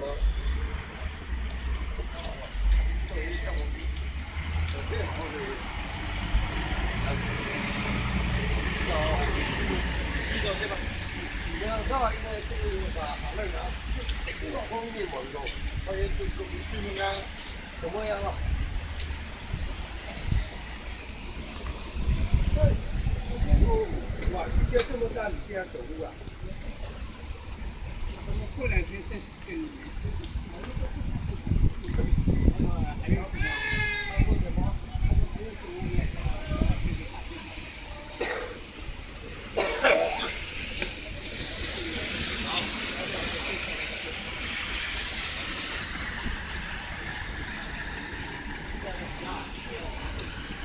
走！你走这边，你你要走啊！现？这么大，你这样走路啊？过两天再跟你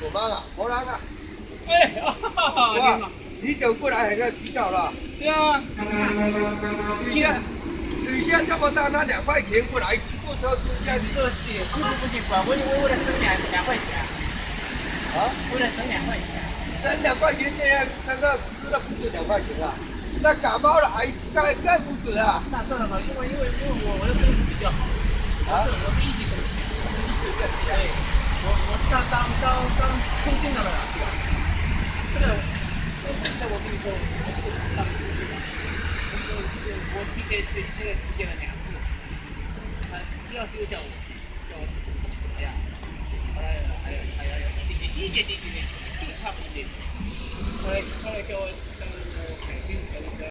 我妈啊，我那个，哎，啊，你走过来还在洗澡了？对啊，现在雨下这么大，拿两块钱过来，坐车坐下去。这些是不是不习惯？我我为了省两两块钱，啊，为了省两块钱。省两块钱，现在刚刚吃了不止两块钱啊，那感冒了还更更不止啊！那算了吧，因为因为因为我我的身体比较好，啊，我是一级身体，对，我我当当当当空军的了，对吧？这个，那我跟你说，我这个当，我提前去现在体检了两次，他第二次又叫我去，叫我去，哎呀，后来哎呀哎呀哎呀，滴滴滴滴滴滴滴，就差不一点。后来后来叫我